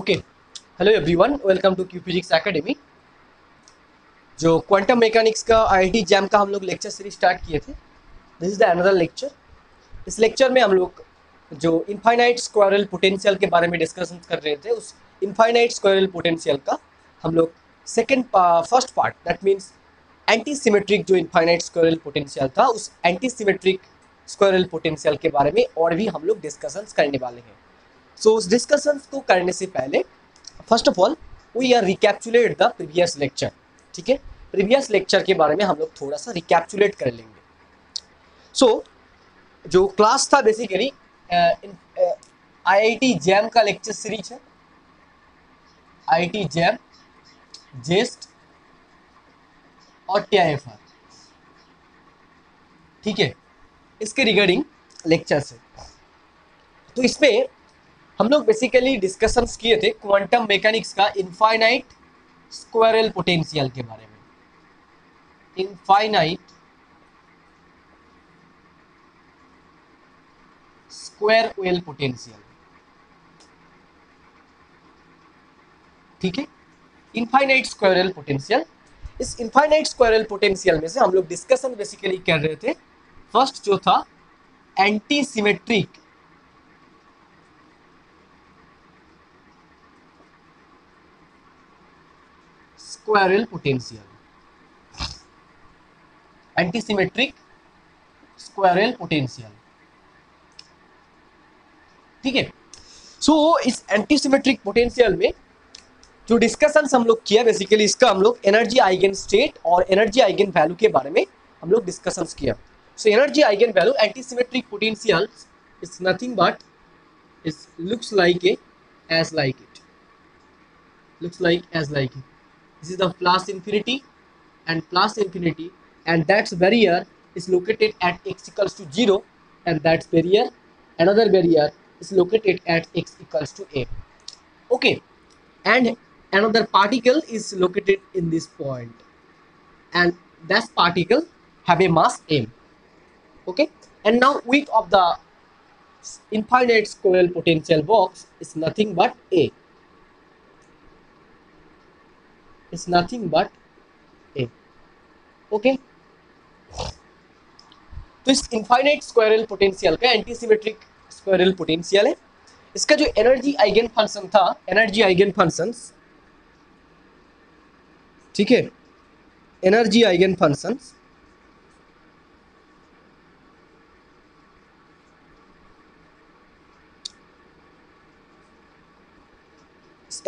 Okay hello everyone welcome to Q physics academy जो quantum mechanics का IIT JAM का हम लोग लेक्चर सीरीज़ स्टार्ट किए थे। This is the another lecture इस लेक्चर में हम लोग जो इनफाइनाइट स्क्वायरल पोटेंशियल के बारे में डिस्कशन कर रहे थे, उस इनफाइनाइट स्क्वायरल पोटेंशियल का हम लोग second first part that means antisymmetric जो इनफाइनाइट स्क्वायरल पोटेंशियल था, उस एंटी सिमेट्रिक स्क्वायरल पोटेंशियल के बारे में और भी हम लोग डिस्कशंस करने वाले हैं। सो उस डिस्कशंस को करने से पहले first of all we are recapitulate the previous lecture ठीक है? प्रीवियस लेक्चर के बारे में हम लोग थोड़ा सा रिकैप्चुलेट कर लेंगे। सो so, जो क्लास था बेसिकली आईआईटी जैम का लेक्चर सीरीज़ है। आईआईटी जैम जेस्ट और टीआईएफआर ठीक है? इसके रिगार्डिंग लेक्चर से तो इसमें हम लोग बेसिकली डिस्कशन किए थे क्वांटम मैकेनिक्स का इनफाइनाइट स्क्वायरल पोटेंशियल के बारे में। इनफाइनाइट स्क्वायर वेल पोटेंशियल ठीक है? इनफाइनाइट स्क्वायरल पोटेंशियल इस इनफाइनाइट स्क्वायरल पोटेंशियल में से हम लोग डिस्कशन बेसिकली कर रहे थे। फ़र्स्ट जो था antisymmetric square well potential antisymmetric square well potential ठीक है? सो इस एंटीसिमेट्रिक पोटेंशियल में जो डिस्कशन हम लोग किया बेसिकली इसका हम लोग एनर्जी आइगन स्टेट और एनर्जी आइगन वैल्यू के बारे में हम लोग डिस्कशन किया। So energy eigen value antisymmetric potential is nothing but is looks like a edge like it looks like edge like it. This is the plus infinity and plus infinity and that's barrier is located at x equals to 0 and that's barrier another barrier is located at x equals to a. Okay and another particle is located in this point and that particle have a mass m. Okay and now width of the infinite square potential box is nothing but a is nothing but a. Okay? तो इस infinite square well potential का antisymmetric square well potential है। इसका जो energy eigen function था energy eigen function ठीक है? Energy eigen functions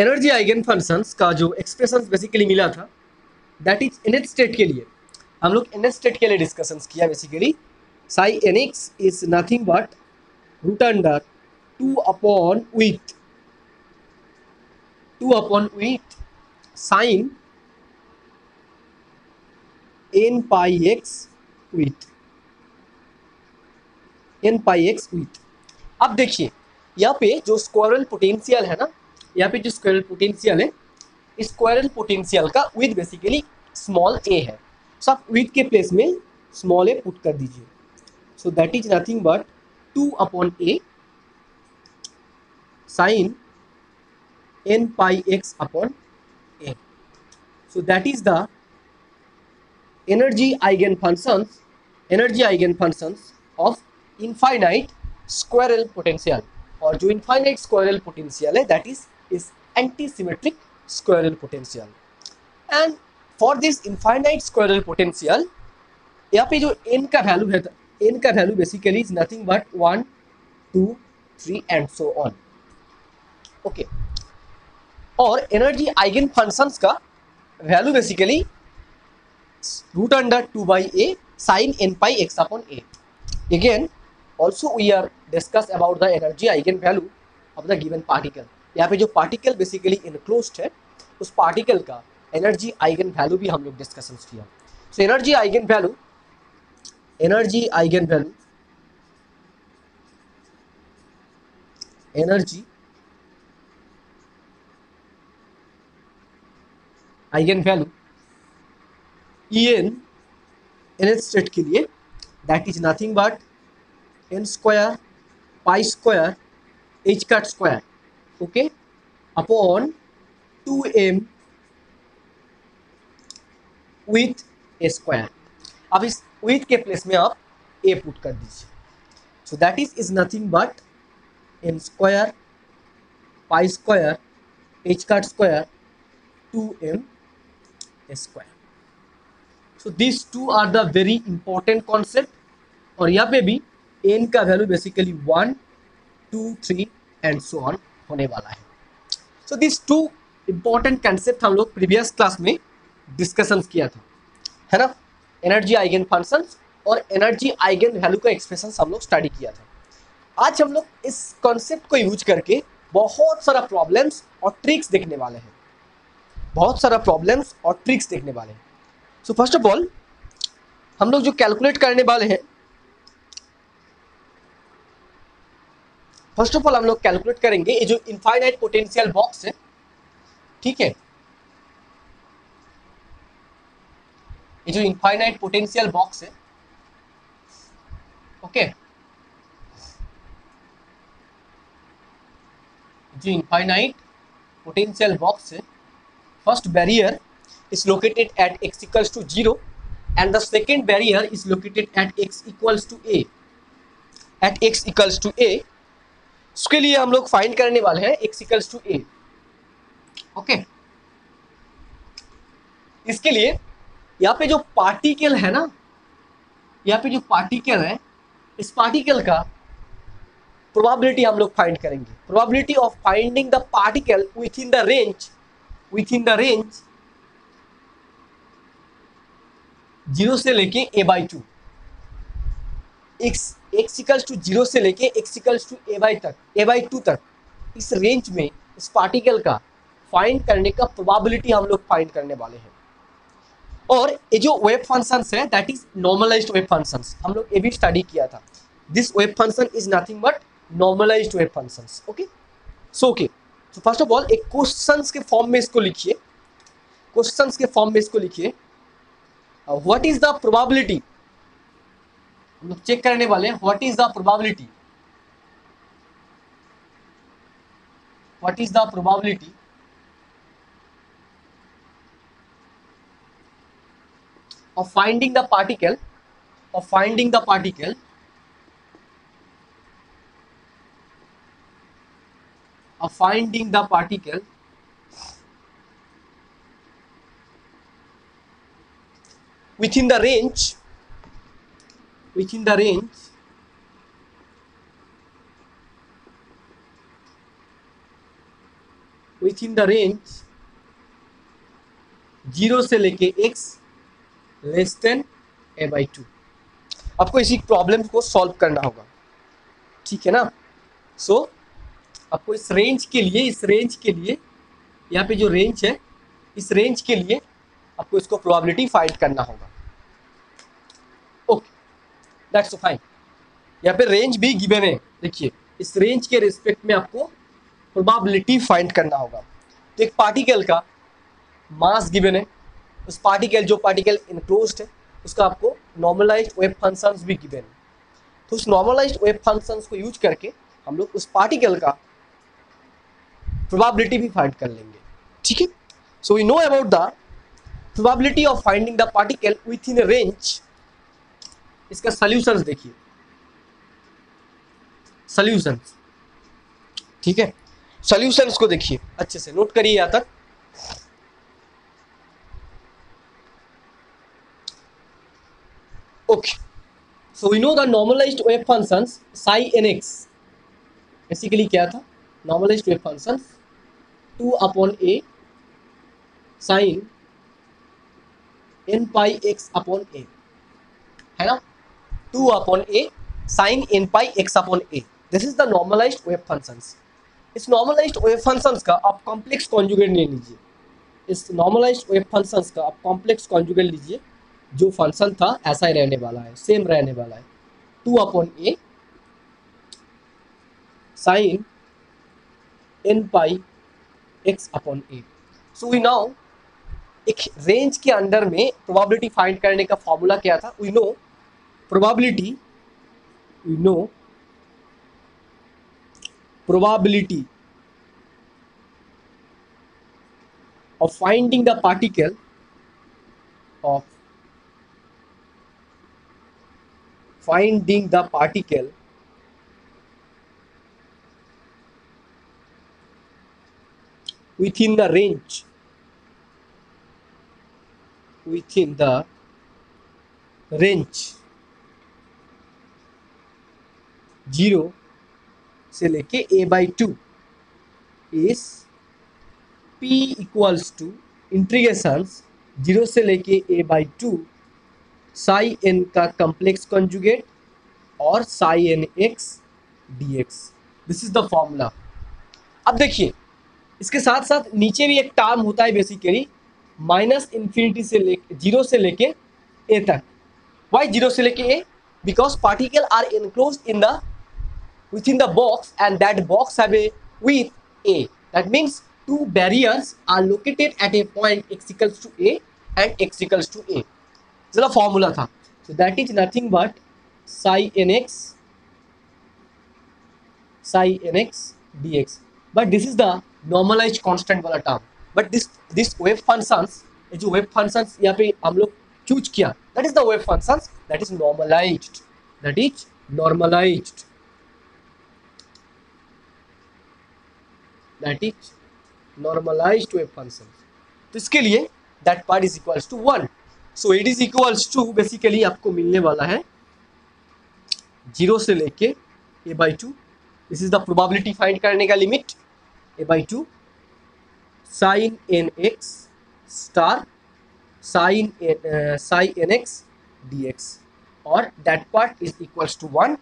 energy eigen functions का जो एक्सप्रेशन बेसिकली मिला था दैट इज़ एन स्टेट के लिए। हम लोग एन स्टेट के लिए डिस्कशन किया basically psi n x is nothing but root under two upon with two upon with sine n pi x with n pi x with अब देखिए, यहाँ पे जो स्क्वायरल पोटेंशियल है ना यहाँ पे जो स्क्वायरल पोटेंशियल है स्क्वायरल पोटेंशियल का विथ बेसिकली स्मॉल ए है। सो आप विथ के प्लेस में स्मॉल ए पुट कर दीजिए। So that is nothing but two upon a sine n pi x upon a so that is the energy eigen functions energy eigen functions of infinite square well potential और जो infinite square well potential है that is is antisymmetric squirrel potential and for this infinite squirrel potential यहाँ पे जो n का value है n का value basically is nothing but one two three and so on okay और एनर्जी आइगन फ़ंक्शंस का value basically root under two by a sine n pi x upon a again also we are discuss about the energy eigen value of the given particle यहाँ पे जो particle basically enclose है, उस particle का energy eigen value भी हम लोग discussion किया। So energy eigen value energy eigen value energy eigen value E n n state के लिए that is nothing but n square pi square h cut square okay upon two m with a square अब इस with के place में आप ए put कर दीजिए so that is is nothing but m square pi square h cut square two m square so this two are the very important concept और यहाँ पे भी एन का value basically one two three and so on होने वाला है। So this two important concept हम लोग प्रीवियस क्लास में डिस्कशन किया था। है ना? एनर्जी आइगन फ़ंक्शन और एनर्जी आइगन वैल्यू का एक्सप्रेशन हम लोग स्टडी किया था। आज हम लोग इस कॉन्सेप्ट को यूज़ करके बहुत सारा प्रॉब्लम्स और ट्रिक्स देखने वाले हैं। बहुत सारा प्रॉब्लम्स और ट्रिक्स देखने वाले हैं। सो फ़र्स्ट ऑफ़ ऑल हम लोग जो कैलकुलेट करने वाले हैं फ़र्स्ट ऑफ़ ऑल हम लोग कैलकुलेट करेंगे ये जो इनफाइनाइट पोटेंशियल बॉक्स है, ठीक है? ये जो इनफाइनाइट पोटेंशियल बॉक्स है ओके जो इनफाइनाइट पोटेंशियल बॉक्स है first barrier is located at x equals to zero and the second barrier is located at x equals to a at x equals to a उसके लिए हम लोग find करने वाले हैं equals to a ओके इसके लिए यहाँ पे जो पार्टिकल है ना, यहाँ पे जो पार्टिकल है, इस पार्टिकल का प्रोबेबिलिटी हम लोग फाइंड करेंगे। Probability of finding the particle within the range within the range zero से लेके a by two x x equals to zero से लेके एक्सिकल्स टू ए बाई तक ए बाई टू तक, इस रेंज में, इस पार्टिकल का फाइंड करने का प्रोबेबिलिटी हम लोग फाइंड करने वाले हैं। और ये जो वेब फ़ंक्शंस है that is normalized wave functions हम लोग ये भी स्टडी किया था। This wave function is nothing but normalized wave functions okay so okay तो फ़र्स्ट ऑफ़ ऑल एक क्वेश्चंस के फॉर्म में इसको लिखिए। क्वेश्चंस के फॉर्म में इसको लिखिए। व्हाट इज़ द प्रोबेबिलिटी हम लोग चेक करने वाले हैं what is the probability what is the probability of finding the particle of finding the particle of finding the particle within the range within the range. Within the range zero से लेके x less than a by two आपको इसी problem को solve करना होगा। ठीक है ना? सो so, आपको इस रेंज के लिए इस रेंज के लिए यहाँ पे जो रेंज है इस रेंज के लिए आपको इसको प्रोबेबिलिटी फाइंड करना होगा। दैट्स फाइन यहाँ पे रेंज भी गिवन है। देखिए, इस रेंज के रिस्पेक्ट में आपको प्रोबेबिलिटी फाइंड करना होगा। तो एक पार्टिकल का मास गिवन है। उस पार्टिकल जो पार्टिकल इनक्लोज्ड है, उसका आपको नॉर्मलाइज वेब फ़ंक्शंस भी गिवन है। तो उस नॉर्मलाइज वेब फ़ंक्शंस को यूज़ करके हम लोग उस पार्टिकल का प्रोबेबिलिटी भी फाइंड कर लेंगे। ठीक है? So we know about the probability of finding the particle within range इसका सोल्यूशन देखिए। सोल्यूशन ठीक है? सोल्यूशन को देखिए। अच्छे से नोट करिए यहाँ तक। Okay so we know the normalized wave function psi n x basically क्या था? Normalize wave function two upon a sine n pi x upon a है ना? Two upon a sine n pi x upon a this is the normalize wave function इस normalise wave function का आप complex conjugate ले लीजिए। इस normalise wave function का आप कॉम्प्लेक्स कॉन्जुगेट लीजिए, जो फ़ंक्शन था, ऐसा ही रहने वाला है सेम रहने वाला है। Two upon a sine n pi x upon a so we now एक रेंज के अंडर में प्रोबेबिलिटी फाइंड करने का फॉर्मूला क्या था? We know probability you know probability of finding the particle of finding the particle within the range within the range. Zero से लेके a by two is p equals to integrations zero से लेके a by two psi n का complex conjugate और psi n x d x this is the formula अब देखिए, इसके साथ साथ नीचे भी एक टर्म होता है बेसिकली माइनस इन्फिनिटी से लेके, ज़ीरो से लेके ए तक. वाई ज़ीरो से लेके a because particle are enclose in the within the box and that box have a width a that means two barriers are located at a point x equals to a and x equals to a this is the formula tha so that is nothing but psi nx psi nx dx but this is the normalized constant वाला term but this this wave functions ये जो wave functions यहाँ पे हम लोग choose किया that is the wave functions that is normalized that is normalized That is normalized wave function तो इसके लिए that part is equals to one. So, it is equals to basically आपको मिलने वाला है ज़ीरो से लेके a by two this is the probability find करने का limit a by two sine n x star sine sine n x d x और that part is equals to one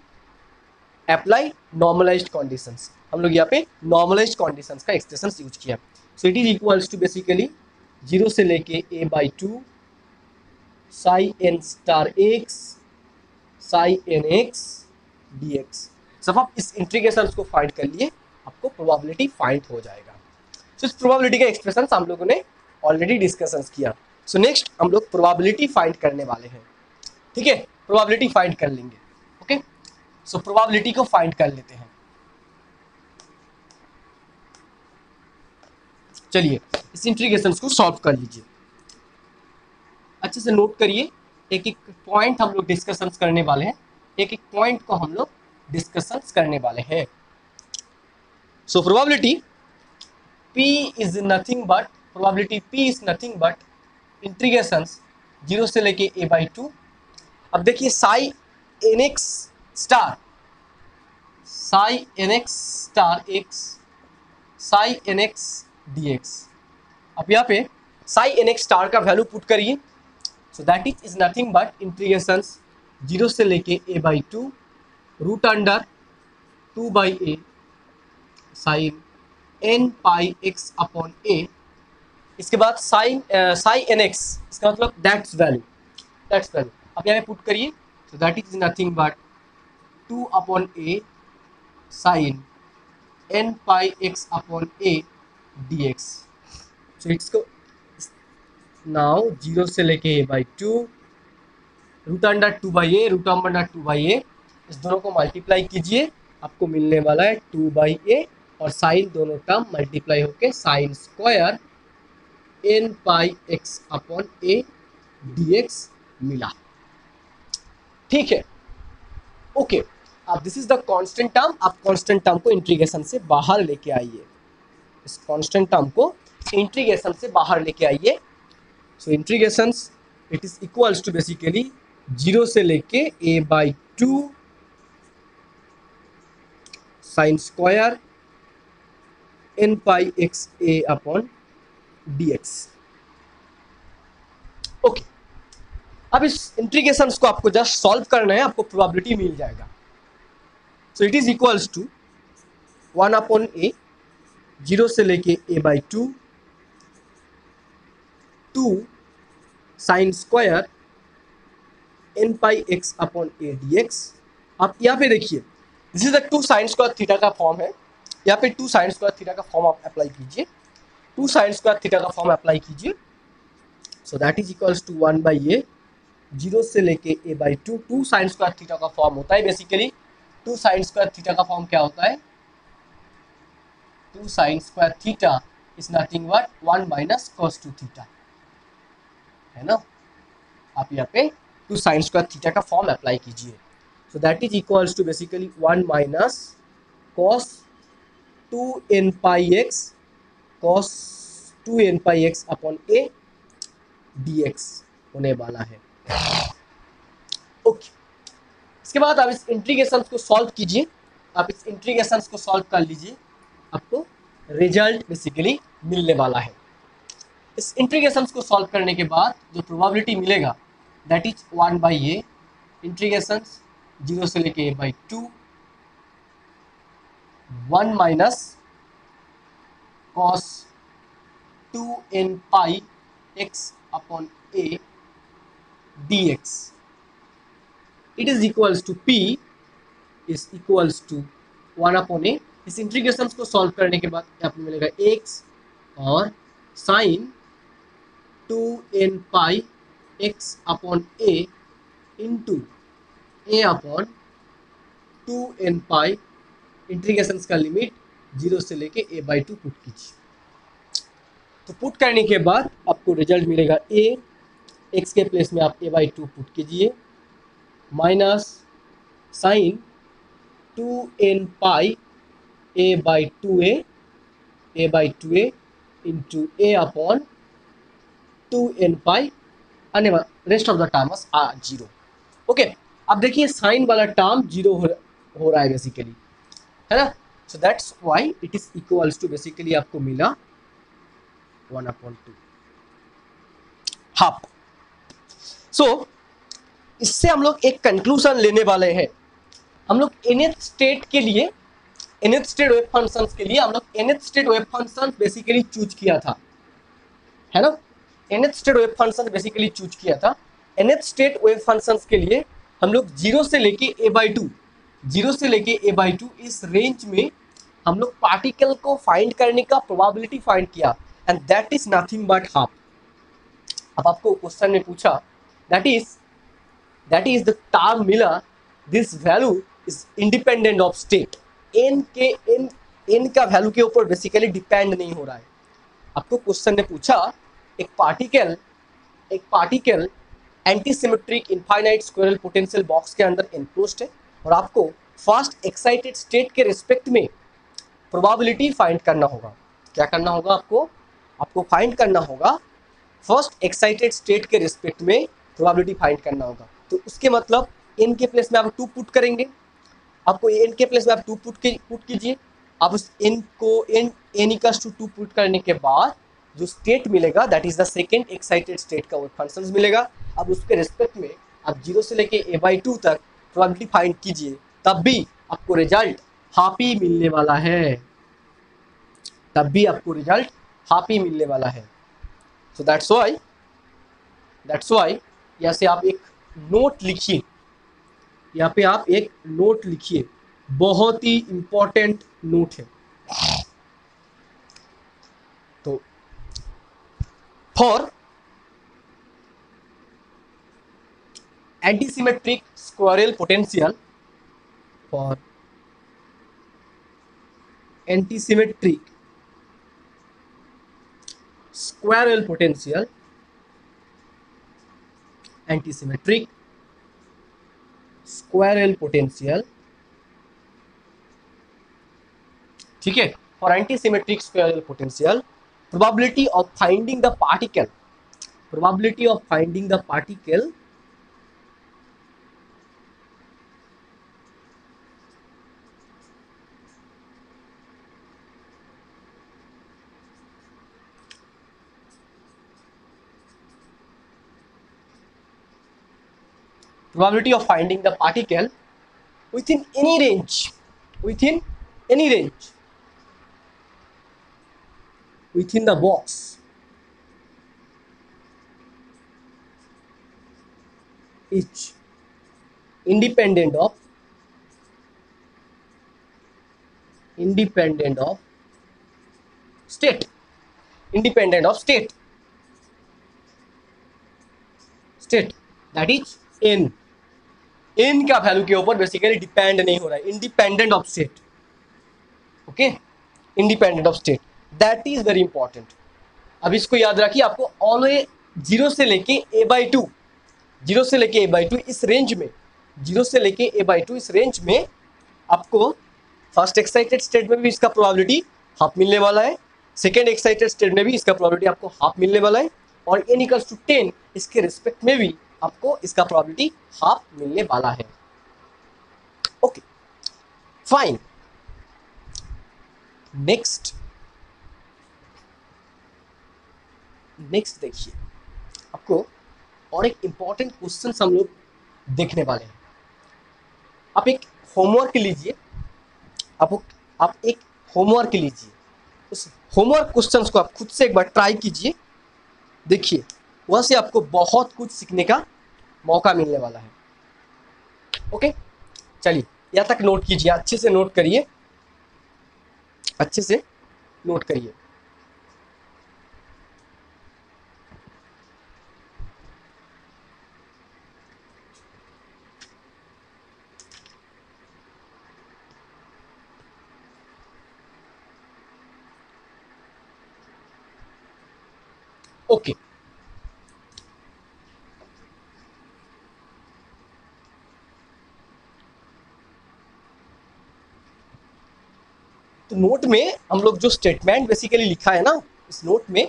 apply normalized conditions हम लोग यहाँ पे normalized conditions का expression use किया। So it is equals to basically zero से लेके a by two psi n star x psi n x d x सब आप इस इंट्रीगेशन को फाइंड कर लिए आपको प्रोबेबिलिटी फाइंड हो जाएगा। सो so, इस प्रोबेबिलिटी का एक्सप्रेशन हम लोगों ने ऑलरेडी डिस्कशन किया। सो so, नेक्स्ट हम लोग प्रोबेबिलिटी फाइंड करने वाले हैं। ठीक है? प्रोबेबिलिटी फाइंड कर लेंगे। ओके सो प्रोबेबिलिटी को फाइंड कर लेते हैं। चलिए, इस इंट्रीगेशन को सॉल्व कर लीजिए। अच्छे से नोट करिए, एक एक पॉइंट हम लोग डिस्कशंस करने वाले हैं। एक एक पॉइंट को हम लोग डिस्कशंस करने वाले हैं। So probability p is nothing but probability p is nothing but integrations zero से लेके a बाई टू अब देखिए psi n x star psi n x star x psi n x d x अब यहाँ पे साई एन एक्स स्टार का value put करिए। So that is is nothing but integration zero से लेके a by two root under two by a sine n pi x upon a इसके बाद sign Sai n x इसका मतलब that's value that's value अब यहाँ पे पुट करिए। So that is nothing but two upon a sine n pi x upon a x so इसको now zero से लेके a by two root under two by a root under two by a इस दोनों को multiply कीजिए। आपको मिलने वाला है टू बाई ए और साइन दोनों टर्म मल्टीप्लाई होके sine square n pi x upon a d x मिला। ठीक है? ओके अब this is the constant term आप कांस्टेंट टर्म को इंट्रीगेशन से बाहर लेके आइए। इस कांस्टेंट टर्म को इंट्रीगेशन से बाहर लेके आइए। So integration it is equals to basically zero से लेके a by two sine square n pi x a upon d x okay अब इस इंट्रीगेशन को आपको जस्ट सॉल्व करना है, आपको प्रोबेबिलिटी मिल जाएगा। So it is equals to one upon a zero से लेके a by two two sine square n pi x upon a d x आप यहाँ पे देखिए this is the two sine square theta का फॉर्म है। यहाँ पे टू साइन स्क्वायर थीटा का फॉर्म आप अप्लाई कीजिए। टू साइन स्क्वायर थीटा का फॉर्म अप्लाई कीजिए। So that is equals to one by a zero से लेके a by two two sine square theta का फॉर्म होता है basically two sine square theta का फॉर्म क्या होता है? Two sine square theta is nothing but one minus cos two theta है ना? आप यहाँ पे टू साइन स्क्वायर थीटा का फॉर्म अप्लाई कीजिए। So that is equals to basically one minus cos two n pi x cos two n pi x upon d x होने वाला है। Okay okay. इसके बाद आप इस इंट्रीगेशन को सॉल्व कीजिए। आप इस इंट्रीगेशन को सॉल्व कर लीजिए। आपको रिज़ल्ट बेसिकली मिलने वाला है। इस इंट्रीगेशन को सॉल्व करने के बाद जो प्रोबेबिलिटी मिलेगा that is one by a integration zero से लेके a by two one minus cos two n pi x upon a d x it is equals to p is equals to one upon a इस integration को solve करने के बाद आपको मिलेगा? X और sine two n pi x upon a into a upon two n pi integration का limit zero से लेके ए बाई टू पुट कीजिए। तो पुट करने के बाद आपको रिज़ल्ट मिलेगा ए एक्स के प्लेस में आप ए बाई टू पुट कीजिए। Minus sine two n pi a by two a into a upon two n pi आने वाला रेस्ट ऑफ़ द टर्म आ ज़ीरो ओके अब देखिए साइन वाला टर्म ज़ीरो हो, रहा है बेसिकली है ना? So that's why it is equals to basically आपको मिला one upon two half so इससे हम लोग एक कंक्लूजन लेने वाले हैं। हम लोग एनएथ स्टेट के लिए एनएथ स्टेट वेब फ़ंक्शन के लिए हम लोग nth state wave function basically choose किया था। है ना? Nth state wave function basically choose किया था। एनएथ स्टेट वेब फ़ंक्शन के लिए हम लोग ज़ीरो से लेके ए बाई टू ज़ीरो से लेके ए बाई टू इस रेंज में हम लोग पार्टिकल को फाइंड करने का प्रोबेबिलिटी फाइंड किया। And that is nothing but half अब आपको क्वेश्चन में पूछा that is that is the term मिला this value is independent of state n के एन एन का वैल्यू के ऊपर बेसिकली डिपेंड नहीं हो रहा है। आपको क्वेश्चन ने पूछा, एक पार्टिकल एक particle antisymmetric infinite square well potential box के अंदर एनक्लोज्ड है और आपको फ़र्स्ट एक्साइटेड स्टेट के रिस्पेक्ट में प्रोबेबिलिटी फाइंड करना होगा। क्या करना होगा आपको? आपको फाइंड करना होगा फ़र्स्ट एक्साइटेड स्टेट के रिस्पेक्ट में प्रोबेबिलिटी फाइंड करना होगा। तो उसके मतलब एन के प्लेस में आप टू पुट करेंगे। आपको एन के प्लेस में आप टू पुट के पुट कीजिए। आप उस एन को n n equals two two put करने के बाद जो स्टेट मिलेगा that is the second excited state का वो फ़ंक्शन मिलेगा। अब उसके रिस्पेक्ट में आप ज़ीरो से लेके ए बाई टू तक प्रोबेबिलिटी फाइंड कीजिए, तब भी आपको रिज़ल्ट हापी मिलने वाला है। तब भी आपको रिज़ल्ट हापी मिलने वाला है। So that's why that's why यहाँ से आप एक नोट लिखिए। यहाँ पे आप एक नोट लिखिए। बहुत ही इंपॉर्टेंट नोट है। तो for antisymmetric square well potential for antisymmetric square well potential antisymmetric square well potential, ठीक है for antisymmetric square well potential probability of finding the particle probability of finding the particle probability of finding the particle within any range within any range within the box. Is independent of independent of state independent of state state that is n n का value के ऊपर basically depend नहीं हो रहा है। Independent of state okay independent of state that is very important अब इसको याद रखिए, आपको ऑल ए ज़ीरो से लेके ए बाई टू ज़ीरो से लेके ए बाई टू इस रेंज में ज़ीरो से लेके ए बाई टू इस रेंज में आपको फ़र्स्ट एक्साइटेड स्टेट में भी इसका प्रोबेबिलिटी हाफ़ मिलने वाला है। सेकेंड एक्साइटेड स्टेट में भी इसका प्रोबेबिलिटी आपको हाफ़ मिलने वाला है। और एन इक्वल्स टू टेन इसके रिस्पेक्ट में भी आपको इसका प्रोबेबिलिटी हाफ़ मिलने वाला है। ओके फाइन नेक्स्ट नेक्स्ट देखिए, आपको और एक इंपॉर्टेंट क्वेश्चन हम लोग देखने वाले हैं। आप एक होमवर्क लीजिए। आप आप एक होमवर्क लीजिए। उस होमवर्क क्वेश्चंस को आप खुद से एक बार ट्राई कीजिए। देखिए वहाँ से आपको बहुत कुछ सीखने का मौका मिलने वाला है। ओके चलिए, यहाँ तक नोट कीजिए, अच्छे से नोट करिए। अच्छे से नोट करिए। ओके तो नोट में हम लोग जो स्टेटमेंट बेसिकली लिखा है ना, इस नोट में,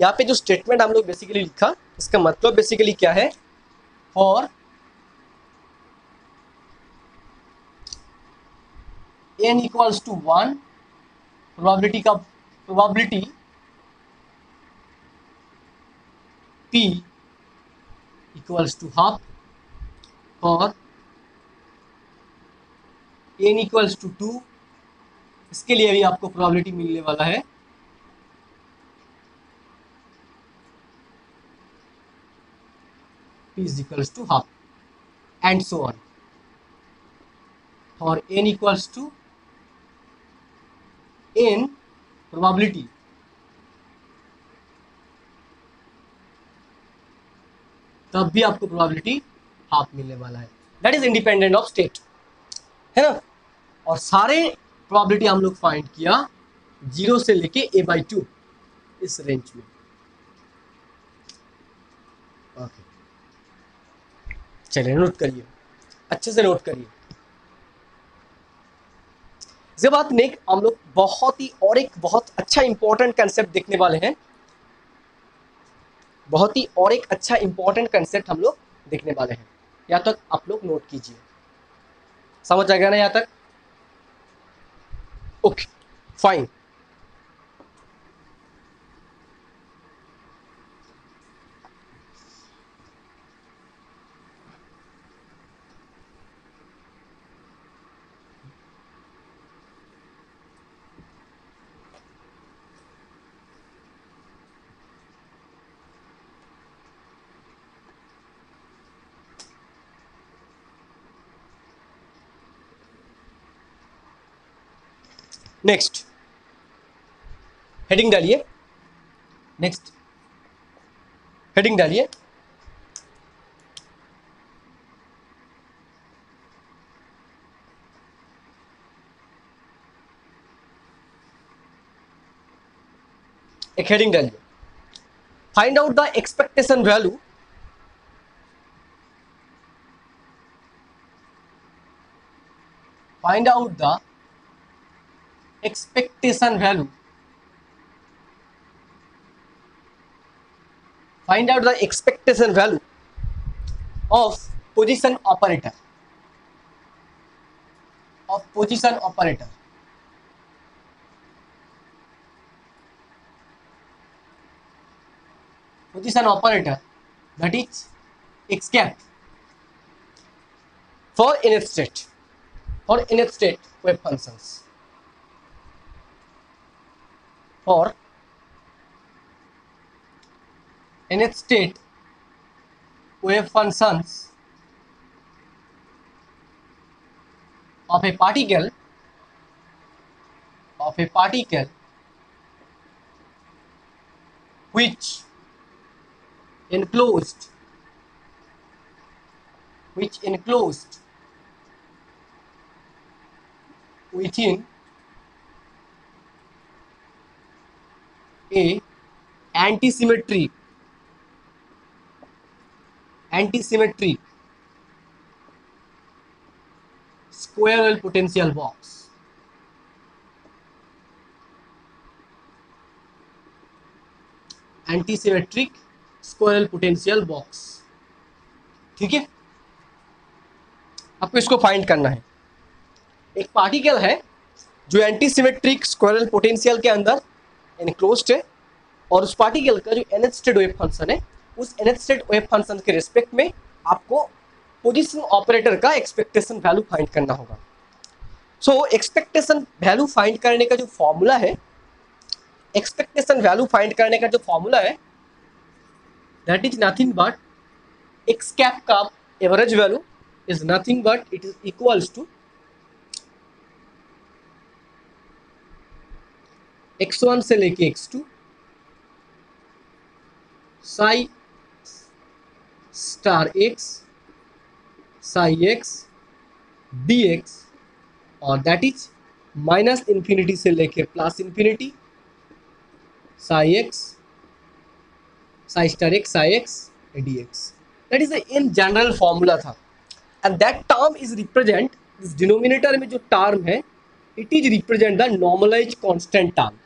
यहाँ पे जो स्टेटमेंट हम लोग बेसिकली लिखा, इसका मतलब बेसिकली क्या है? और n equals to one probability का probability p equals to half और एन इक्वल्स टू टू इसके लिए भी आपको प्रोबेबिलिटी मिलने वाला है। P is equals to half, and so n equals to n probability. तब भी आपको प्रोबेबिलिटी हाफ़ मिलने वाला है। That is independent of state है ना? और सारे प्रोबेबिलिटी हम लोग फाइंड किया ज़ीरो से लेके ए बाई टू इस रेंज में। ओके चलिए नोट करिए। अच्छे से नोट करिए। इसके बाद नेक हम लोग बहुत ही और एक बहुत अच्छा इंपॉर्टेंट कंसेप्ट देखने वाले हैं। बहुत ही और एक अच्छा इंपॉर्टेंट कंसेप्ट हम लोग देखने वाले हैं। यहाँ तक आप लोग नोट कीजिए। समझ आ गया ना यहाँ तक? ओके फाइन नेक्स्ट हेडिंग डालिए। नेक्स्ट हेडिंग डालिए। एक हेडिंग डालिए। Find out the expectation value find out the expectation value find out the expectation value of position operator of position operator position operator that is x cap for in state for in state wave functions for nth state wave functions of a particle of a particle which enclosed which enclosed within a antisymmetry squirrel potential box. Antisymmetric square well potential box ठीक है? आपको इसको find करना है। एक particle है जो anti symmetric square well potential के अंदर इनक्लोज्ड है, और उस पार्टिकल का जो एनएच स्टेट वेव फ़ंक्शन है, उस एनएच स्टेट वेव फ़ंक्शन के रिस्पेक्ट में आपको पोजिशन ऑपरेटर का एक्सपेक्टेशन वैल्यू फाइंड करना होगा। सो एक्सपेक्टेशन वैल्यू फाइंड करने का जो फॉर्मूला है एक्सपेक्टेशन वैल्यू फाइंड करने का जो फॉर्मूला है that is nothing but x cap का average value is nothing but it is equals to x one से लेके x two psi star x psi x d x और that is minus infinity से लेके plus infinity psi x psi star x psi x d x that is in general formula था. And that term is represent इस denominator में जो term है it is represent the normalize constant term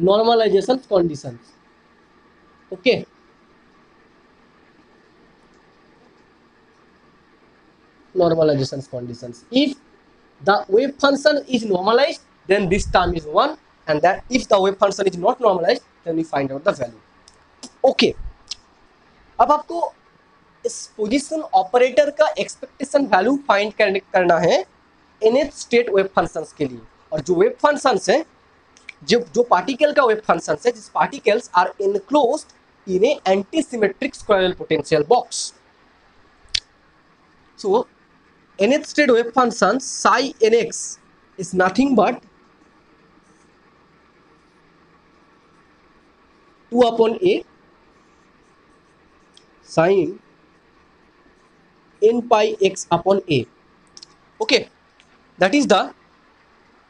normalization condition okay normalization conditions if the wave function is normalized then this term is 1 and that if the wave function is not normalized then we find out the value okay अब आपको इस position operator का expectation value find करना है NH state wave functions के लिए और जो वेव फ़ंक्शंस है जो जो पार्टिकल का वेब फ़ंक्शन है, जिस particles are enclose in a antisymmetric square well potential box so nth state wave function psi n x is nothing but two upon a sine n pi x upon a okay that is the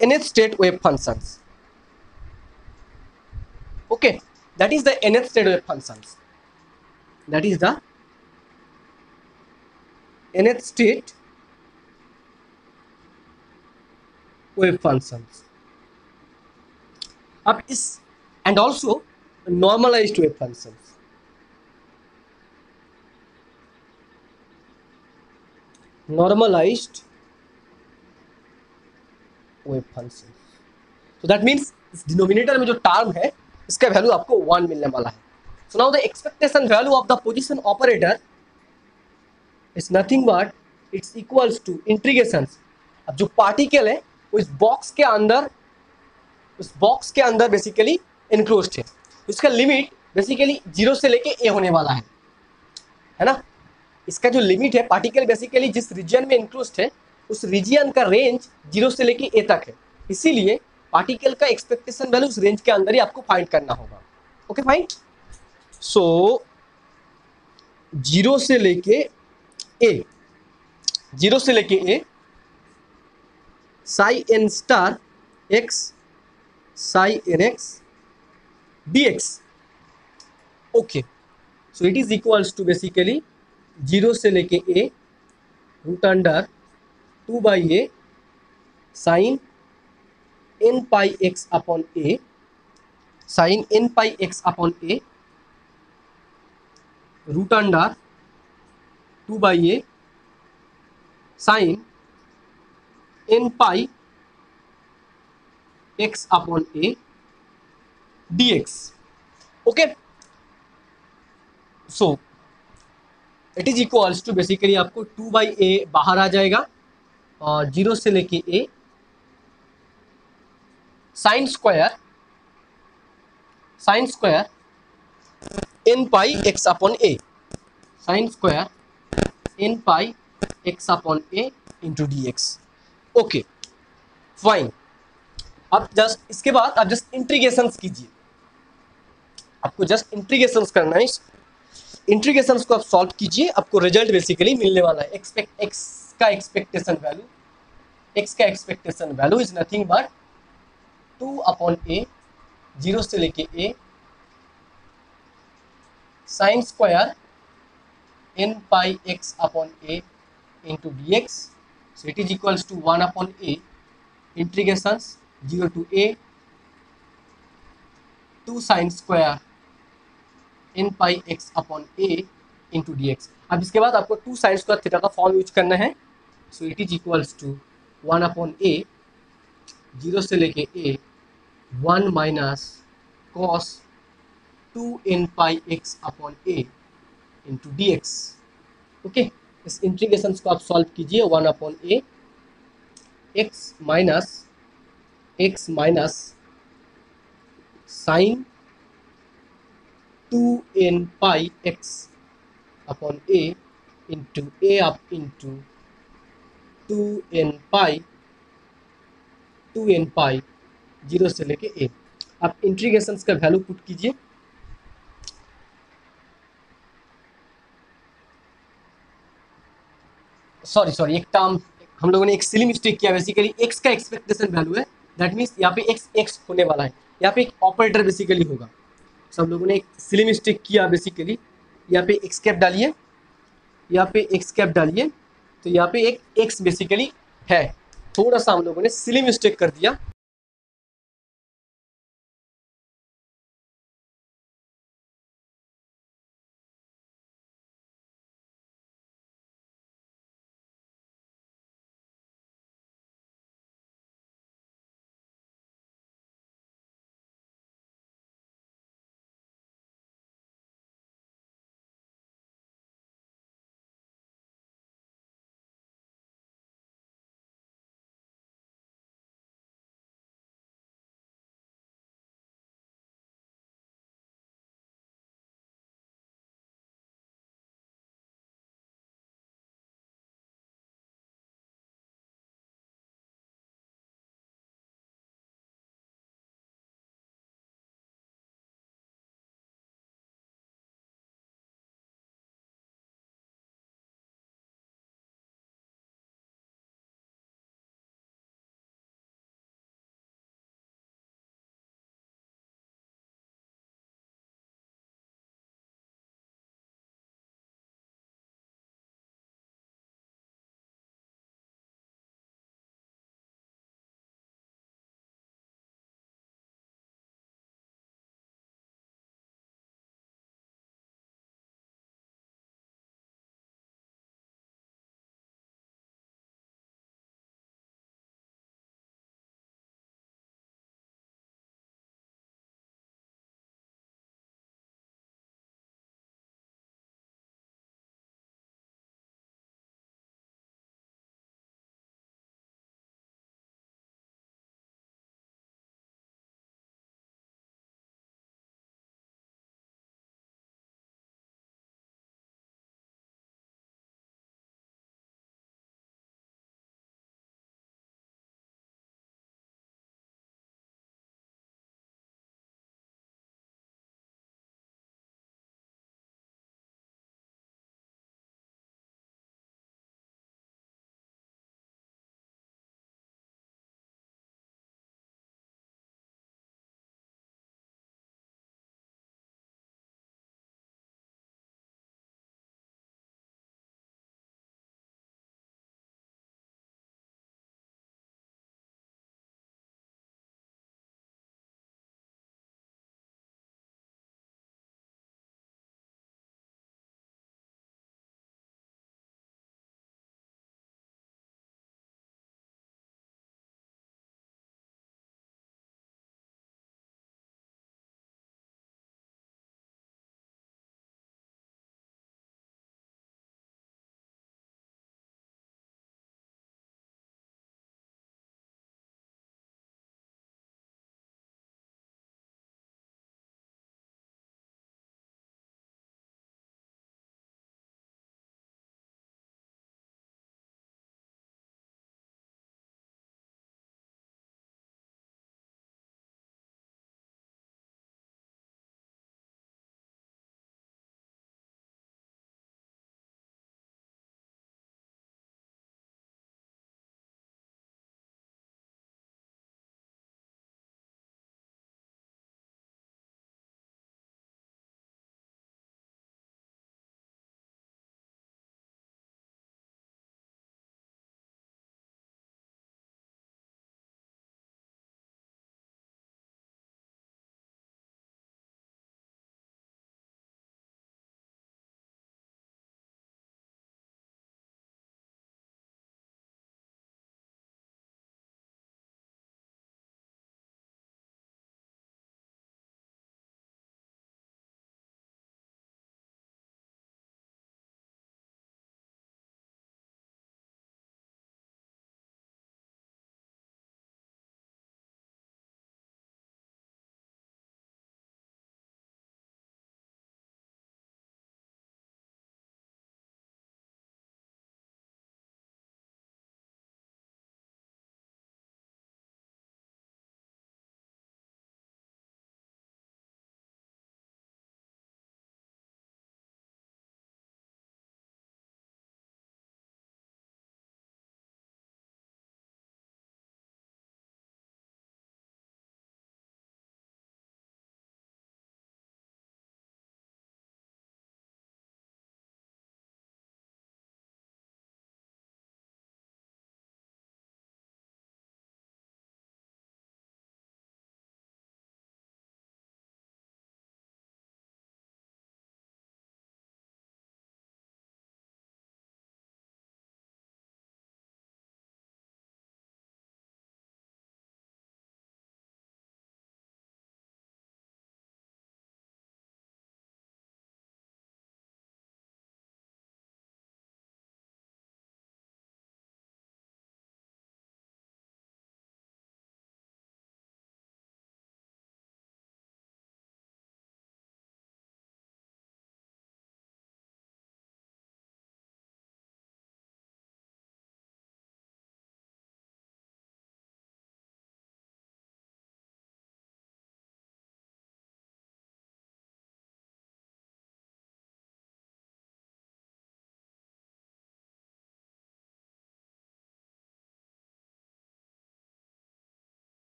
nth state wave function okay that is the nth state wave functions that is the nth state wave functions अब इस and also normalized wave functions normalized wave functions so that means इस denominator में जो term है इसका value आपको one मिलने वाला है। So now the expectation value of the position operator is nothing but it's equals to integration अब जो पार्टिकल है, वो इस बॉक्स के अंदर, उस बॉक्स के अंदर बेसिकली इनक्लोज है। इसका लिमिट बेसिकली ज़ीरो से लेके ए होने वाला है। है ना? इसका जो लिमिट है पार्टिकल बेसिकली जिस रीजन में इंक्लोज है, उस रीजन का रेंज ज़ीरो से लेके ए तक है। इसीलिए पार्टिकल का एक्सपेक्टेशन वैल्यू उस रेंज के अंदर ही आपको फाइंड करना होगा। ओके फाइन सो ज़ीरो से लेके ए ज़ीरो से लेके a psi n star x psi n x d x okay so it is equals to basically zero से लेके a root under two by a sine n pi x upon a sine n pi x upon a root under two by a sine n pi x upon a d x okay so it is equals to basically आपको two by a बाहर आ जाएगा और zero से लेके a sine square sine square n pi x upon a sine square n pi x upon a into d x okay fine अब just इसके बाद आप जस्ट इंट्रीगेशंस कीजिए। आपको जस्ट इंट्रीगेशंस करना है इंट्रीगेशंस को आप सॉल्व कीजिए। आपको रिज़ल्ट बेसिकली मिलने वाला है। एक्सपेक्ट एक्स का एक्सपेक्टेशन वैल्यू एक्स का expectation value is nothing but two upon a, zero से लेके a, sine square n pi x upon a into d x so it is equals to one upon a integrations zero to a two sine square n pi x upon a into d x अब इसके बाद आपको two sine square theta का form use करना है so it is equals to one upon a zero से लेके a one minus cos two n pi x upon a into d x okay इस इंटीग्रेशन को आप सॉल्व कीजिए one upon a x minus x minus sine two n pi x upon a into a up into two n pi two n pi zero से लेके a आप integration का value put कीजिए। Sorry sorry एक term हम लोगों ने एक सिली मिस्टेक किया। बेसिकली एक्स का एक्सपेक्टेशन वैल्यू है। दैट मीन्स यहाँ पे एक्स एक्स होने वाला है। यहाँ पे एक ऑपरेटर बेसिकली होगा। सब लोगों ने एक सिली मिस्टेक किया बेसिकली यहाँ पे एक्स कैप डालिए। यहाँ पे एक्स कैप डालिए। तो यहाँ पे एक एक्स बेसिकली है। थोड़ा सा हम लोगों ने सिली मिस्टेक कर दिया।